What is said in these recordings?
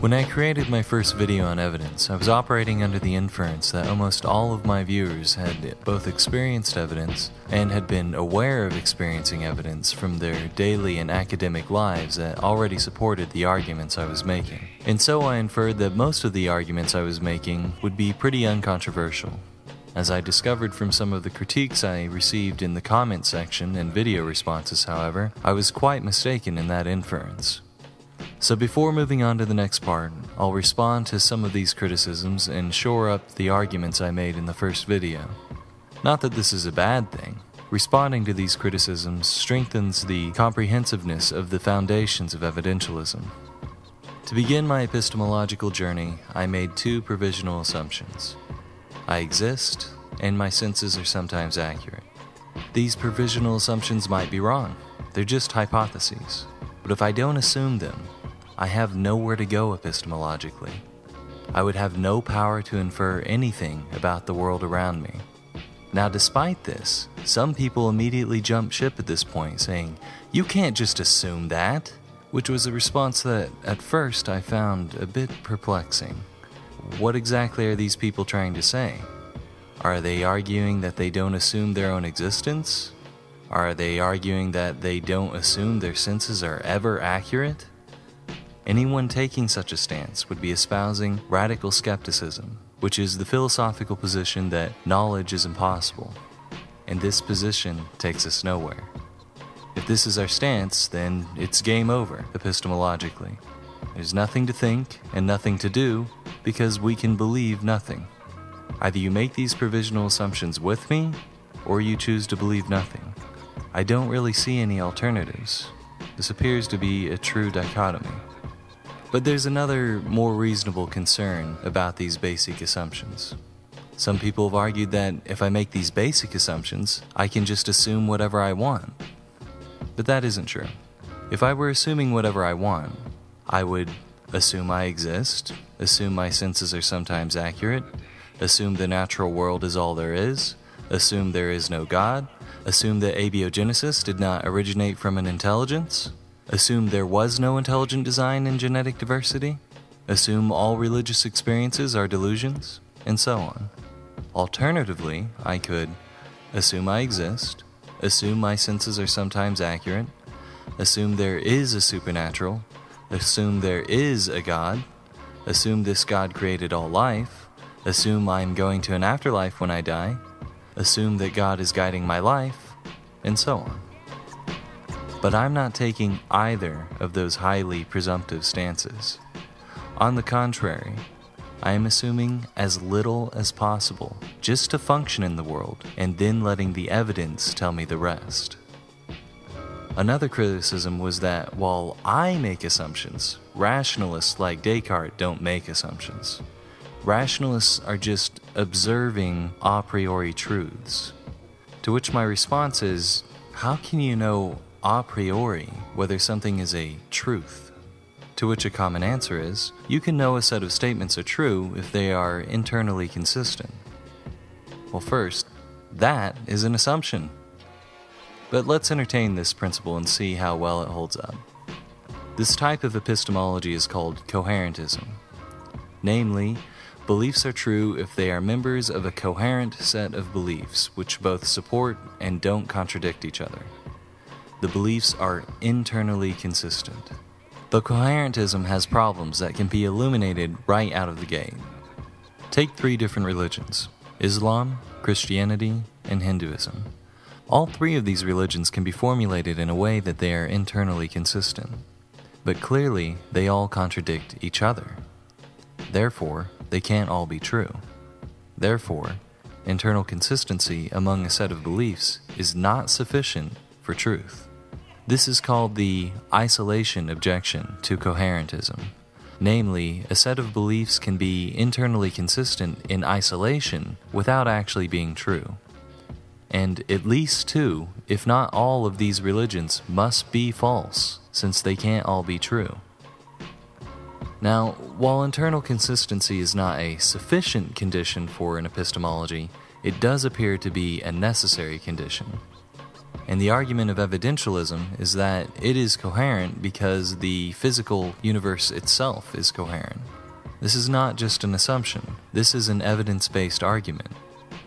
When I created my first video on evidence, I was operating under the inference that almost all of my viewers had both experienced evidence and had been aware of experiencing evidence from their daily and academic lives that already supported the arguments I was making. And so I inferred that most of the arguments I was making would be pretty uncontroversial. As I discovered from some of the critiques I received in the comment section and video responses, however, I was quite mistaken in that inference. So before moving on to the next part, I'll respond to some of these criticisms and shore up the arguments I made in the first video. Not that this is a bad thing. Responding to these criticisms strengthens the comprehensiveness of the foundations of evidentialism. To begin my epistemological journey, I made two provisional assumptions. I exist, and my senses are sometimes accurate. These provisional assumptions might be wrong, they're just hypotheses. But if I don't assume them, I have nowhere to go epistemologically. I would have no power to infer anything about the world around me. Now, despite this, some people immediately jump ship at this point, saying, You can't just assume that, which was a response that, at first, I found a bit perplexing. What exactly are these people trying to say? Are they arguing that they don't assume their own existence? Are they arguing that they don't assume their senses are ever accurate? Anyone taking such a stance would be espousing radical skepticism, which is the philosophical position that knowledge is impossible. And this position takes us nowhere. If this is our stance, then it's game over, epistemologically. There's nothing to think and nothing to do because we can believe nothing. Either you make these provisional assumptions with me, or you choose to believe nothing. I don't really see any alternatives. This appears to be a true dichotomy. But there's another, more reasonable concern about these basic assumptions. Some people have argued that if I make these basic assumptions, I can just assume whatever I want. But that isn't true. If I were assuming whatever I want, I would assume I exist, assume my senses are sometimes accurate, assume the natural world is all there is, assume there is no God, assume that abiogenesis did not originate from an intelligence, assume there was no intelligent design in genetic diversity, assume all religious experiences are delusions, and so on. Alternatively, I could assume I exist, assume my senses are sometimes accurate, assume there is a supernatural, assume there is a God, assume this God created all life, assume I'm going to an afterlife when I die, assume that God is guiding my life, and so on. But I'm not taking either of those highly presumptive stances. On the contrary, I am assuming as little as possible just to function in the world and then letting the evidence tell me the rest. Another criticism was that while I make assumptions, rationalists like Descartes don't make assumptions. Rationalists are just observing a priori truths. To which my response is how can you know a priori whether something is a truth. To which a common answer is you can know a set of statements are true if they are internally consistent. Well, first, that is an assumption. But let's entertain this principle and see how well it holds up. This type of epistemology is called coherentism. Namely, beliefs are true if they are members of a coherent set of beliefs which both support and don't contradict each other the beliefs are internally consistent. But coherentism has problems that can be illuminated right out of the gate. Take three different religions Islam, Christianity, and Hinduism. All three of these religions can be formulated in a way that they are internally consistent. But clearly, they all contradict each other. Therefore, they can't all be true. Therefore, internal consistency among a set of beliefs is not sufficient for truth. This is called the isolation objection to coherentism. Namely, a set of beliefs can be internally consistent in isolation without actually being true. And at least two, if not all, of these religions must be false, since they can't all be true. Now, while internal consistency is not a sufficient condition for an epistemology, it does appear to be a necessary condition. And the argument of evidentialism is that it is coherent because the physical universe itself is coherent. This is not just an assumption, this is an evidence based argument.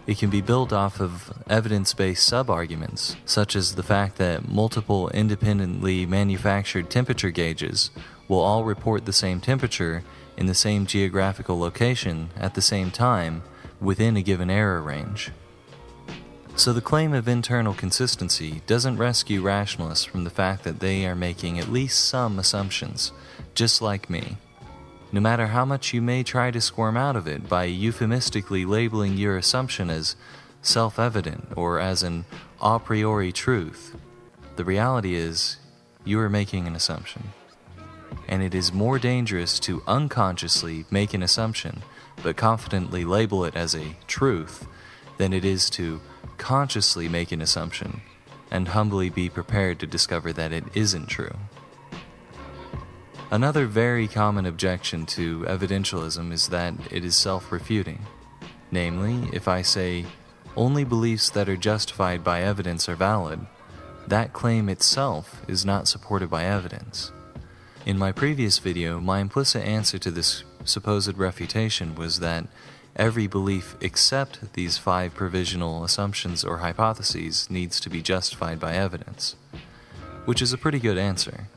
It can be built off of evidence based sub arguments, such as the fact that multiple independently manufactured temperature gauges will all report the same temperature in the same geographical location at the same time within a given error range. So the claim of internal consistency doesn't rescue rationalists from the fact that they are making at least some assumptions, just like me no matter how much you may try to squirm out of it by euphemistically labeling your assumption as self evident or as an a priori truth. The reality is, you are making an assumption. And it is more dangerous to unconsciously make an assumption but confidently label it as a truth than it is to consciously make an assumption and humbly be prepared to discover that it isn't true. Another very common objection to evidentialism is that it is self refuting. Namely, if I say, only beliefs that are justified by evidence are valid, that claim itself is not supported by evidence. In my previous video, my implicit answer to this supposed refutation was that every belief except these five provisional assumptions or hypotheses needs to be justified by evidence, which is a pretty good answer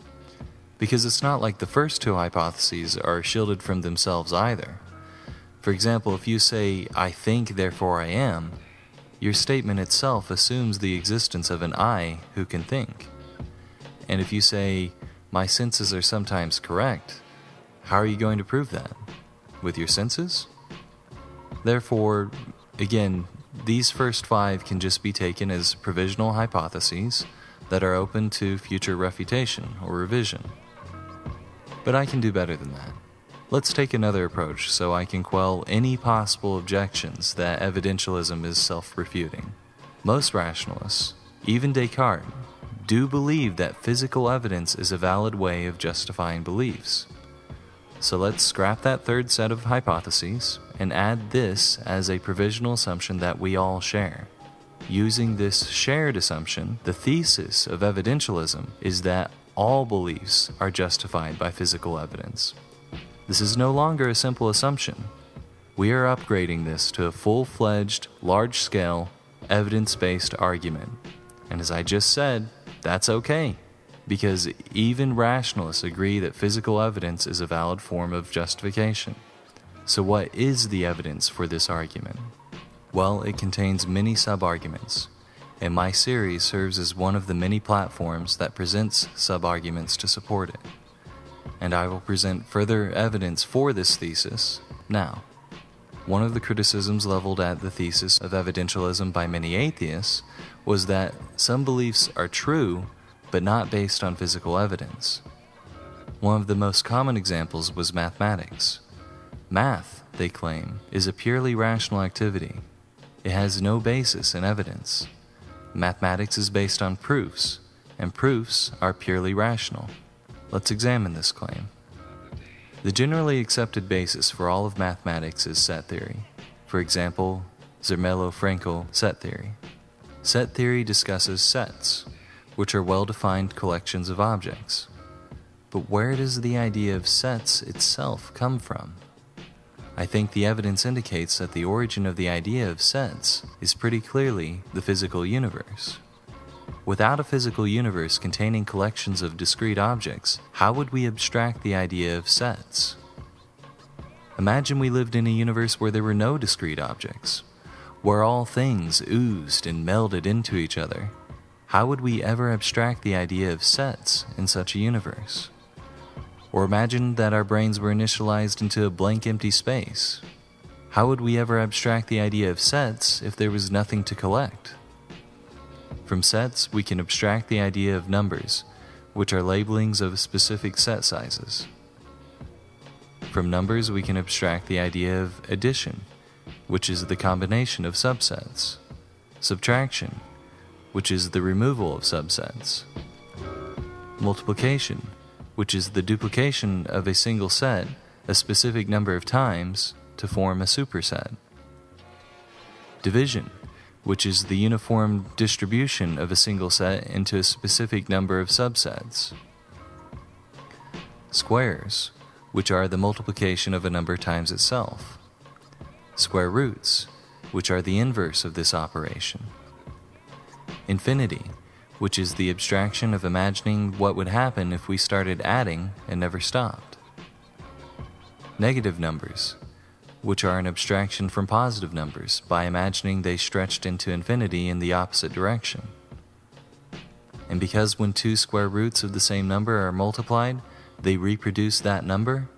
because it's not like the first two hypotheses are shielded from themselves either. For example, if you say, I think, therefore I am, your statement itself assumes the existence of an I who can think. And if you say, my senses are sometimes correct, how are you going to prove that? With your senses? Therefore, again, these first five can just be taken as provisional hypotheses that are open to future refutation or revision. But I can do better than that. Let's take another approach so I can quell any possible objections that evidentialism is self refuting. Most rationalists, even Descartes, do believe that physical evidence is a valid way of justifying beliefs. So let's scrap that third set of hypotheses and add this as a provisional assumption that we all share. Using this shared assumption, the thesis of evidentialism is that all beliefs are justified by physical evidence. This is no longer a simple assumption. We are upgrading this to a full fledged, large scale, evidence based argument. And as I just said, that's okay, because even rationalists agree that physical evidence is a valid form of justification. So, what is the evidence for this argument? Well, it contains many sub arguments, and my series serves as one of the many platforms that presents sub-arguments to support it. And I will present further evidence for this thesis now. One of the criticisms leveled at the thesis of evidentialism by many atheists was that some beliefs are true but not based on physical evidence. One of the most common examples was mathematics. Math, they claim, is a purely rational activity. It has no basis in evidence. Mathematics is based on proofs, and proofs are purely rational. Let's examine this claim. The generally accepted basis for all of mathematics is set theory. For example, Zermelo-Fraenkel set theory. Set theory discusses sets, which are well defined collections of objects. But where does the idea of sets itself come from? I think the evidence indicates that the origin of the idea of sets is pretty clearly the physical universe. Without a physical universe containing collections of discrete objects, how would we abstract the idea of sets? Imagine we lived in a universe where there were no discrete objects, where all things oozed and melded into each other. How would we ever abstract the idea of sets in such a universe? Or imagine that our brains were initialized into a blank empty space. How would we ever abstract the idea of sets if there was nothing to collect? From sets, we can abstract the idea of numbers, which are labelings of specific set sizes. From numbers, we can abstract the idea of addition, which is the combination of subsets, subtraction, which is the removal of subsets, multiplication, which is the duplication of a single set a specific number of times to form a superset. Division, which is the uniform distribution of a single set into a specific number of subsets. Squares, which are the multiplication of a number times itself. Square roots, which are the inverse of this operation. Infinity, which is the abstraction of imagining what would happen if we started adding and never stopped. Negative numbers, which are an abstraction from positive numbers by imagining they stretched into infinity in the opposite direction. And because when two square roots of the same number are multiplied, they reproduce that number,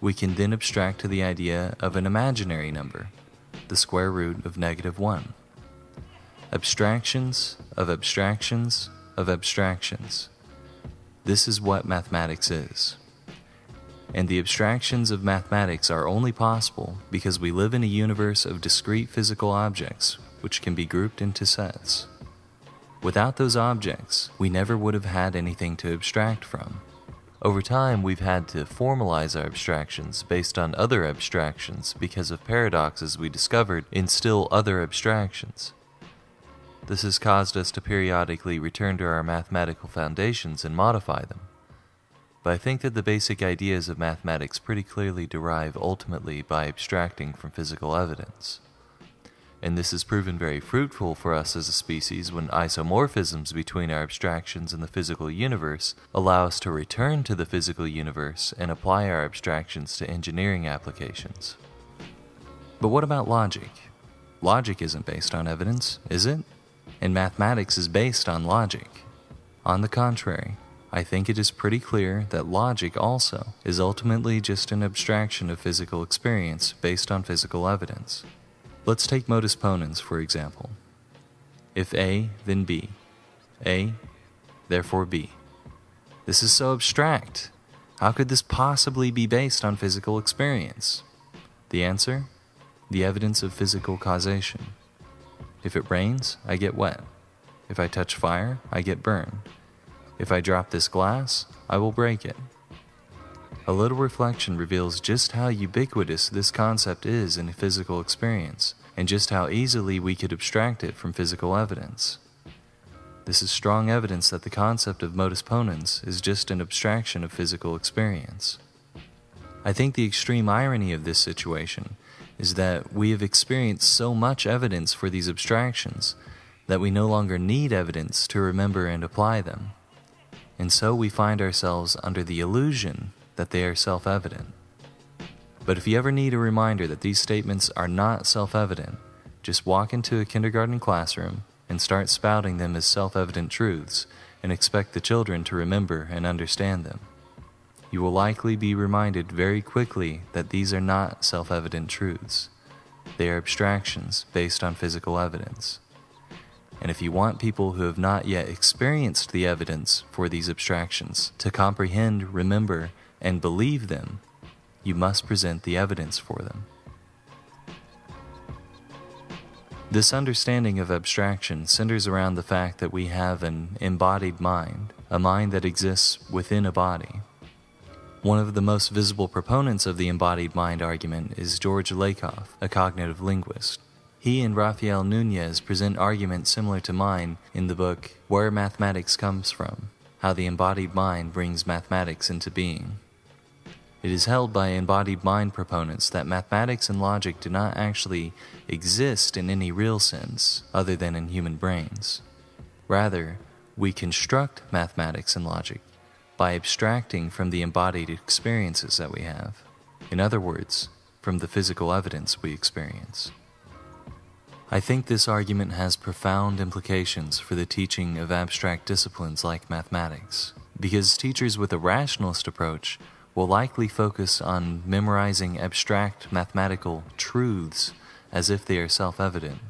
we can then abstract to the idea of an imaginary number, the square root of negative 1. Abstractions of abstractions of abstractions. This is what mathematics is and the abstractions of mathematics are only possible because we live in a universe of discrete physical objects which can be grouped into sets. Without those objects, we never would have had anything to abstract from. Over time, we've had to formalize our abstractions based on other abstractions because of paradoxes we discovered in still other abstractions. This has caused us to periodically return to our mathematical foundations and modify them but I think that the basic ideas of mathematics pretty clearly derive ultimately by abstracting from physical evidence. And this has proven very fruitful for us as a species when isomorphisms between our abstractions and the physical universe allow us to return to the physical universe and apply our abstractions to engineering applications. But what about logic? Logic isn't based on evidence, is it? And mathematics is based on logic. On the contrary, I think it is pretty clear that logic also is ultimately just an abstraction of physical experience based on physical evidence. Let's take modus ponens, for example. If A, then B. A, therefore B. This is so abstract. How could this possibly be based on physical experience? The answer? The evidence of physical causation. If it rains, I get wet. If I touch fire, I get burned. If I drop this glass, I will break it. A little reflection reveals just how ubiquitous this concept is in physical experience, and just how easily we could abstract it from physical evidence. This is strong evidence that the concept of modus ponens is just an abstraction of physical experience. I think the extreme irony of this situation is that we have experienced so much evidence for these abstractions that we no longer need evidence to remember and apply them and so we find ourselves under the illusion that they are self evident. But if you ever need a reminder that these statements are not self evident, just walk into a kindergarten classroom and start spouting them as self evident truths and expect the children to remember and understand them. You will likely be reminded very quickly that these are not self evident truths. They are abstractions based on physical evidence. And if you want people who have not yet experienced the evidence for these abstractions to comprehend, remember, and believe them, you must present the evidence for them. This understanding of abstraction centers around the fact that we have an embodied mind, a mind that exists within a body. One of the most visible proponents of the embodied mind argument is George Lakoff, a cognitive linguist. He and Rafael Nunez present arguments similar to mine in the book Where Mathematics Comes From How the Embodied Mind Brings Mathematics into Being. It is held by embodied mind proponents that mathematics and logic do not actually exist in any real sense other than in human brains. Rather, we construct mathematics and logic by abstracting from the embodied experiences that we have. In other words, from the physical evidence we experience. I think this argument has profound implications for the teaching of abstract disciplines like mathematics, because teachers with a rationalist approach will likely focus on memorizing abstract mathematical truths as if they are self evident.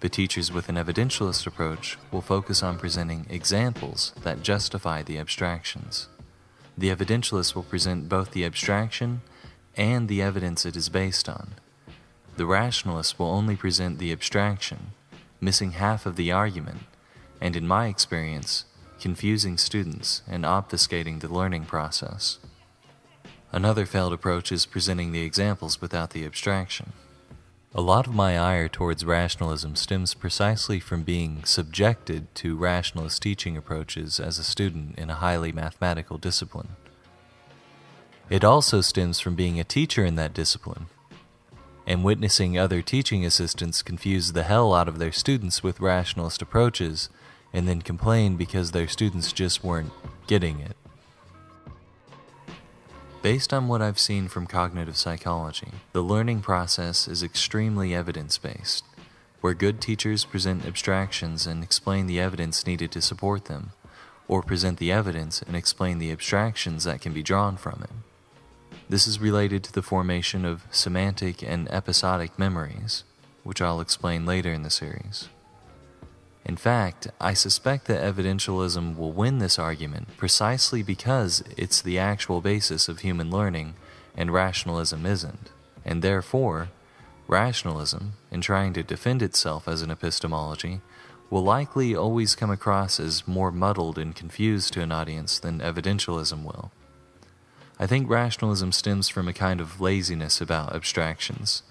But teachers with an evidentialist approach will focus on presenting examples that justify the abstractions. The evidentialist will present both the abstraction and the evidence it is based on. The rationalist will only present the abstraction, missing half of the argument, and in my experience, confusing students and obfuscating the learning process. Another failed approach is presenting the examples without the abstraction. A lot of my ire towards rationalism stems precisely from being subjected to rationalist teaching approaches as a student in a highly mathematical discipline. It also stems from being a teacher in that discipline and witnessing other teaching assistants confuse the hell out of their students with rationalist approaches and then complain because their students just weren't getting it. Based on what I've seen from cognitive psychology, the learning process is extremely evidence based, where good teachers present abstractions and explain the evidence needed to support them, or present the evidence and explain the abstractions that can be drawn from it. This is related to the formation of semantic and episodic memories, which I'll explain later in the series. In fact, I suspect that evidentialism will win this argument precisely because it's the actual basis of human learning and rationalism isn't, and therefore, rationalism, in trying to defend itself as an epistemology, will likely always come across as more muddled and confused to an audience than evidentialism will. I think rationalism stems from a kind of laziness about abstractions,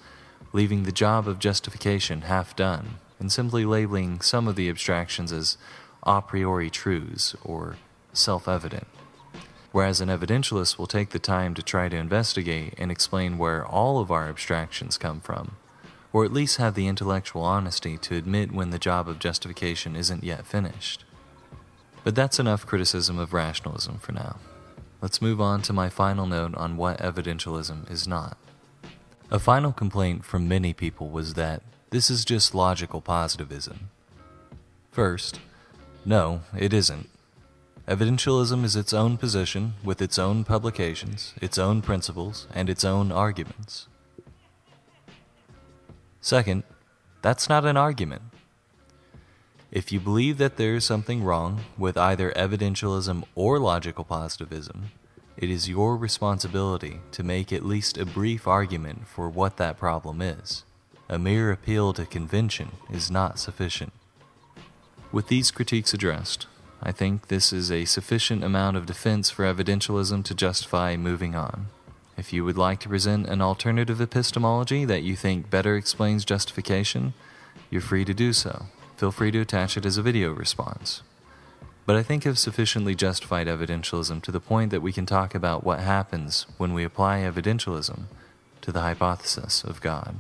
leaving the job of justification half done and simply labeling some of the abstractions as a priori truths or self evident. Whereas an evidentialist will take the time to try to investigate and explain where all of our abstractions come from, or at least have the intellectual honesty to admit when the job of justification isn't yet finished. But that's enough criticism of rationalism for now. Let's move on to my final note on what evidentialism is not. A final complaint from many people was that this is just logical positivism. First, no, it isn't. Evidentialism is its own position with its own publications, its own principles, and its own arguments. Second, that's not an argument. If you believe that there is something wrong with either evidentialism or logical positivism, it is your responsibility to make at least a brief argument for what that problem is. A mere appeal to convention is not sufficient. With these critiques addressed, I think this is a sufficient amount of defense for evidentialism to justify moving on. If you would like to present an alternative epistemology that you think better explains justification, you're free to do so. Feel free to attach it as a video response. But I think I've sufficiently justified evidentialism to the point that we can talk about what happens when we apply evidentialism to the hypothesis of God.